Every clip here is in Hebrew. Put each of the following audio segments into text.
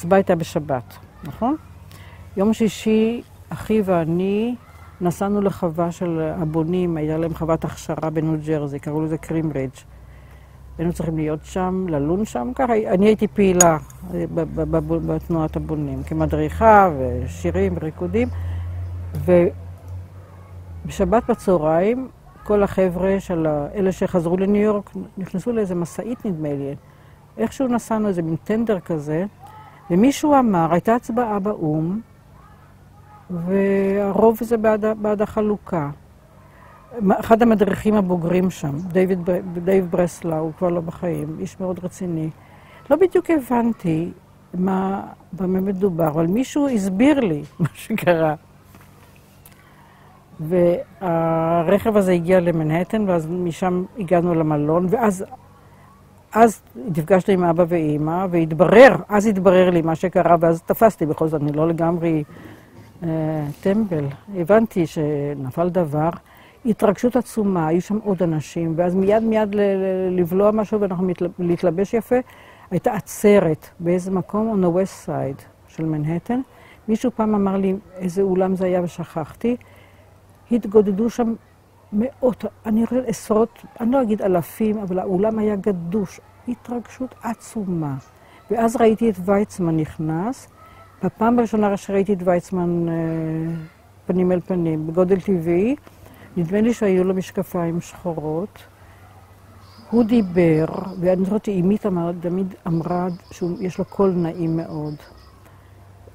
ההצבעה הייתה בשבת, נכון? יום שישי, אחי ואני נסענו לחווה של הבונים, הייתה להם חוות הכשרה בניו ג'רזי, קראו לזה קרימרידג'. היינו צריכים להיות שם, ללון שם, ככה. אני הייתי פעילה בתנועת הבונים, כמדריכה ושירים וריקודים. ובשבת בצהריים, כל החבר'ה של אלה שחזרו לניו יורק נכנסו לאיזה משאית, נדמה לי. איכשהו נסענו איזה מין טנדר כזה, ומישהו אמר, הייתה הצבעה באו"ם, והרוב זה בעד, בעד החלוקה. אחד המדריכים הבוגרים שם, דיוויד, דייב ברסלאו, הוא כבר לא בחיים, איש מאוד רציני. לא בדיוק הבנתי מה, במה מדובר, אבל מישהו הסביר לי מה שקרה. והרכב הזה הגיע למנהטן, ואז משם הגענו למלון, ואז אז נפגשתי עם אבא ואימא, והתברר, אז התברר לי מה שקרה, ואז תפסתי, בכל זאת, אני לא לגמרי אה, טמבל. הבנתי שנפל דבר. התרגשות עצומה, היו שם עוד אנשים, ואז מיד מיד לבלוע משהו ואנחנו להתלבש יפה. הייתה עצרת באיזה מקום, on the west side של מנהטן. מישהו פעם אמר לי איזה אולם זה היה ושכחתי. התגודדו שם מאות, אני חושבת עשרות, אני לא אגיד אלפים, אבל האולם היה גדוש, התרגשות עצומה. ואז ראיתי את ויצמן נכנס. בפעם הראשונה שראיתי את ויצמן אה, פנים אל פנים, בגודל טבעי, נדמה לי שהיו לו משקפיים שחורות. הוא דיבר, ואני זוכרת שאימי תמיד אמרה שיש לו קול נעים מאוד.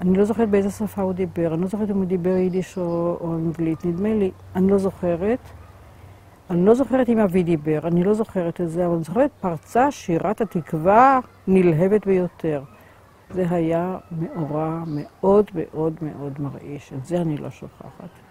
אני לא זוכרת באיזה שפה הוא דיבר, אני לא זוכרת אם הוא דיבר יידיש או, או אנגלית, נדמה לי, אני לא זוכרת. אני לא זוכרת אם אבי דיבר, אני לא זוכרת את זה, אבל אני זוכרת פרצה שירת התקווה נלהבת ביותר. זה היה מאורע מאוד מאוד מאוד מרעיש, את זה אני לא שוכחת.